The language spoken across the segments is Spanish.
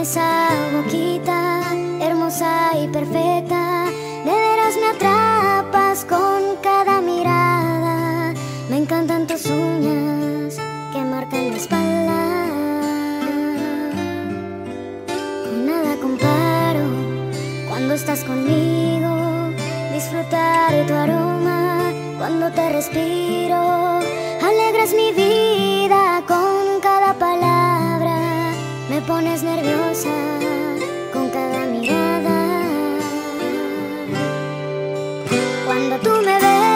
esa boquita hermosa y perfecta. De veras me atrapas con cada mirada. Me encantan tus uñas que marcan la espalda. Con nada comparo cuando estás conmigo. Disfrutar tu aroma cuando te respiro. Alegras mi vida. pones nerviosa con cada mirada. Cuando tú me ves.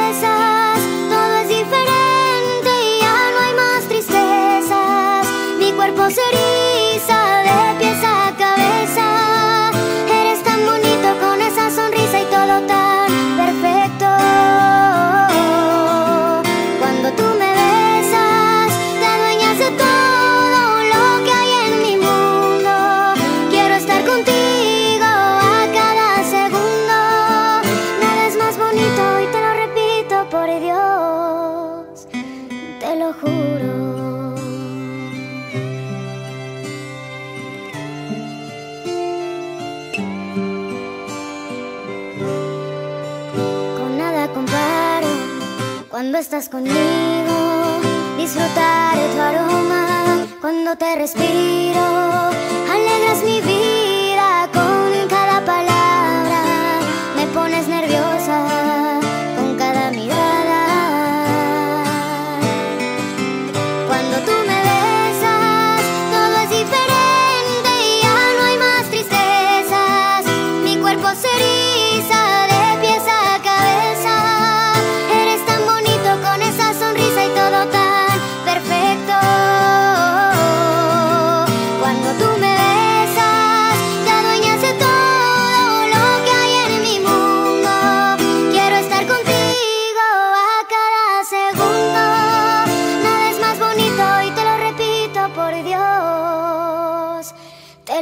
comparo cuando estás conmigo. Disfrutaré tu aroma cuando te respiro. Alegras mi vida.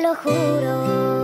lo juro.